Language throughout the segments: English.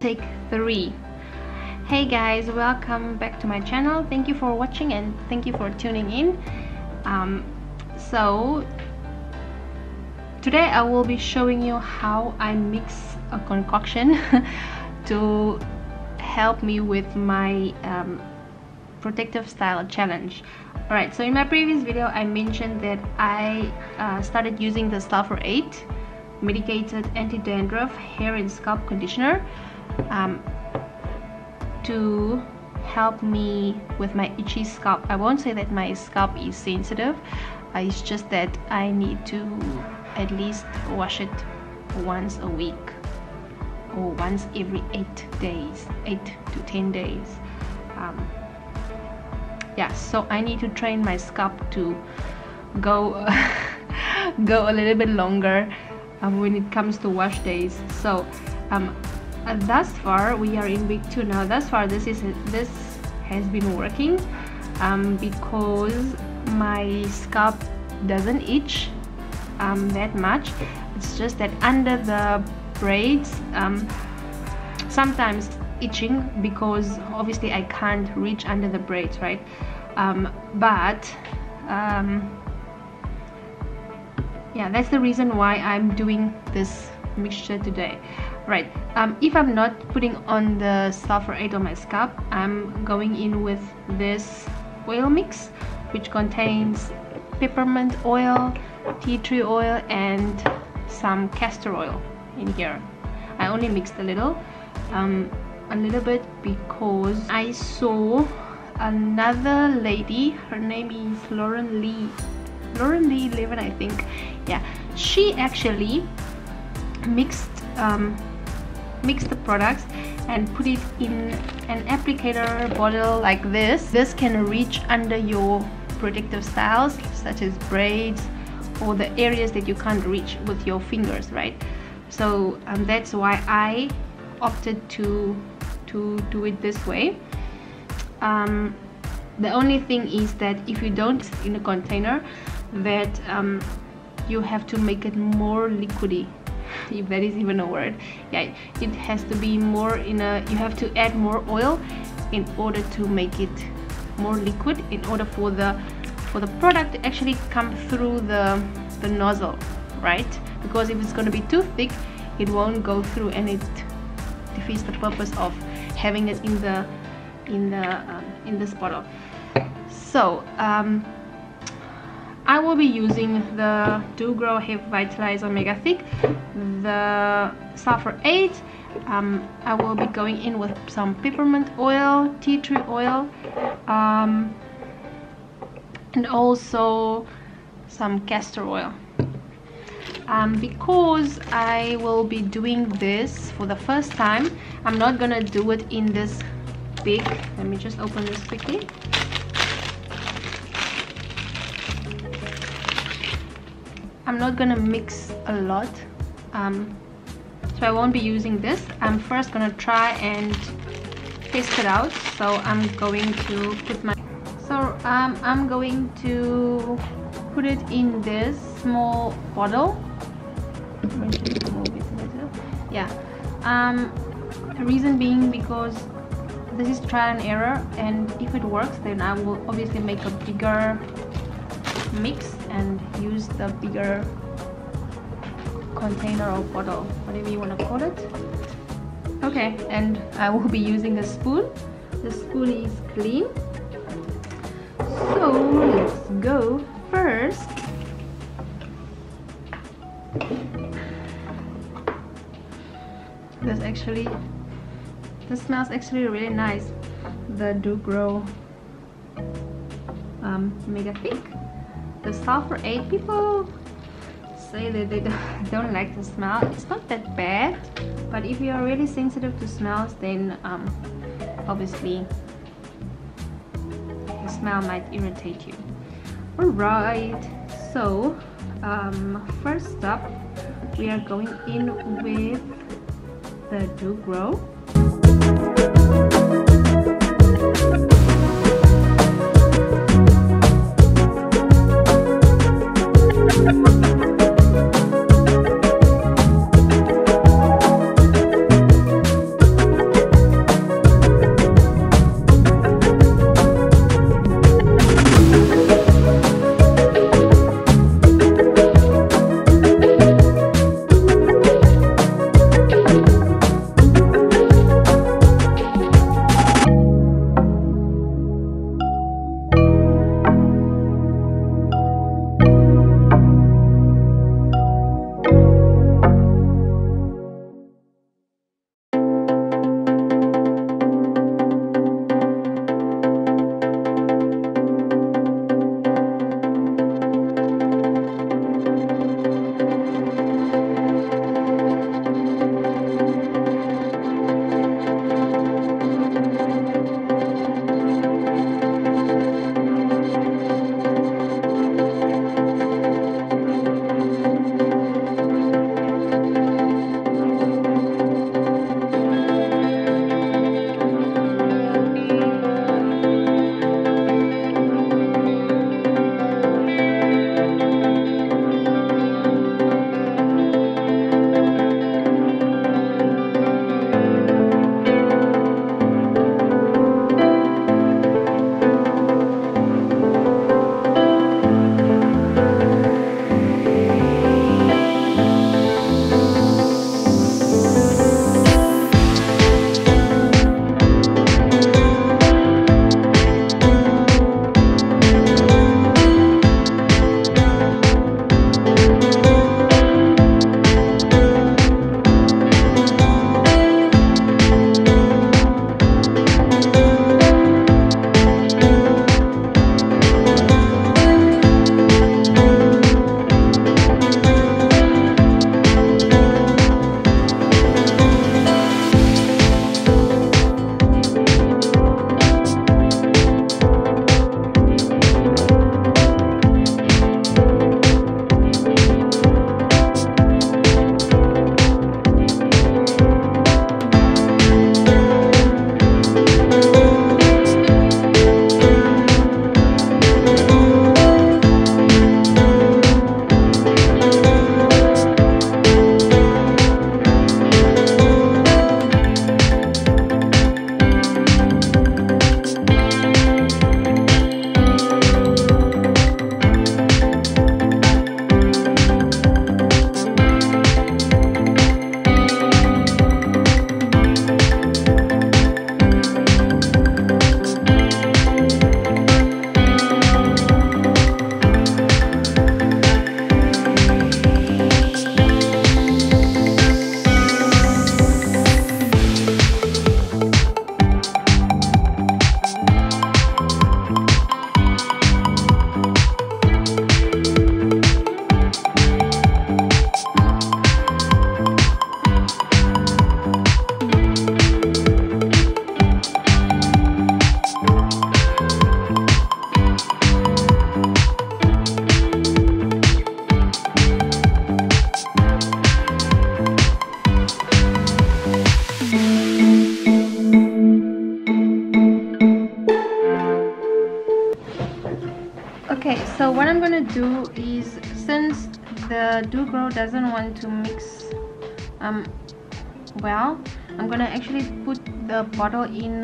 take three. Hey guys welcome back to my channel. Thank you for watching and thank you for tuning in. Um, so today I will be showing you how I mix a concoction to help me with my um, protective style challenge. Alright so in my previous video I mentioned that I uh, started using the sulfur 8 medicated anti-dandruff hair and scalp conditioner um, to help me with my itchy scalp. I won't say that my scalp is sensitive uh, it's just that I need to at least wash it once a week or once every eight days eight to ten days. Um, yeah so I need to train my scalp to go go a little bit longer um, when it comes to wash days. So um, thus far we are in week two. Now thus far this is this has been working um, because my scalp doesn't itch um, that much. It's just that under the braids um, sometimes itching because obviously I can't reach under the braids right? Um, but um, yeah that's the reason why I'm doing this mixture today right. Um, if I'm not putting on the sulfur 8 on my scalp I'm going in with this oil mix which contains peppermint oil tea tree oil and some castor oil in here. I only mixed a little um, a little bit because I saw another lady her name is Lauren Lee. Lauren Lee Levin I think. Yeah. She actually mixed um, mix the products and put it in an applicator bottle like this. This can reach under your protective styles such as braids or the areas that you can't reach with your fingers right? So um, that's why I opted to to do it this way. Um, the only thing is that if you don't in a container that um, you have to make it more liquidy if that is even a word. Yeah it has to be more in a you have to add more oil in order to make it more liquid in order for the for the product to actually come through the the nozzle right? Because if it's going to be too thick it won't go through and it defeats the purpose of having it in the in the um, in this bottle. So um, I will be using the Doo Gro Hair Vitalizer Mega Thick, the Sulfur 8. Um, I will be going in with some peppermint oil, tea tree oil, um, and also some castor oil. Um, because I will be doing this for the first time, I'm not gonna do it in this big. Let me just open this quickly. I'm not gonna mix a lot um, so I won't be using this. I'm first gonna try and test it out. So I'm going to put my so um, I'm going to put it in this small bottle. Yeah. Um, the reason being because this is trial and error and if it works then I will obviously make a bigger mix and use the bigger container or bottle whatever you want to call it. Okay and I will be using a spoon. The spoon is clean. So let's go first. This actually this smells actually really nice. The Doo Gro um, mega thick the sulfur 8 people say that they don't like the smell. It's not that bad but if you are really sensitive to smells then um, obviously the smell might irritate you. Alright so um, first up we are going in with the Doo Gro I'm gonna do is since the Doo Gro doesn't want to mix um, well I'm gonna actually put the bottle in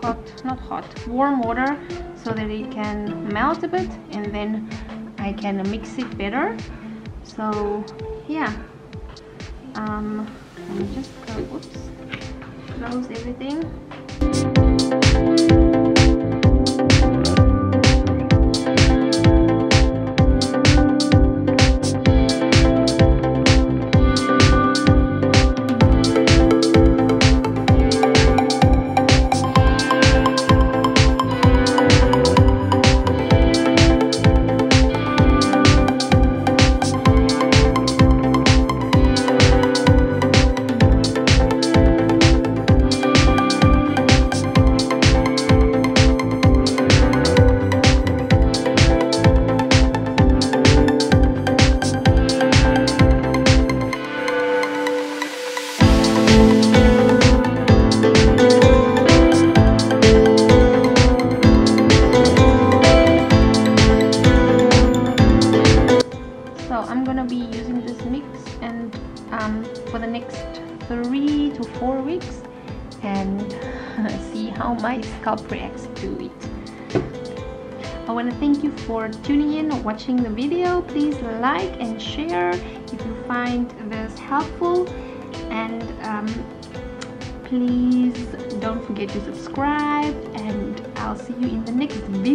hot not hot warm water so that it can melt a bit and then I can mix it better. So yeah. Um, let me just oops close everything and see how my scalp reacts to it. I want to thank you for tuning in watching the video. Please like and share if you find this helpful and um, please don't forget to subscribe and I'll see you in the next video.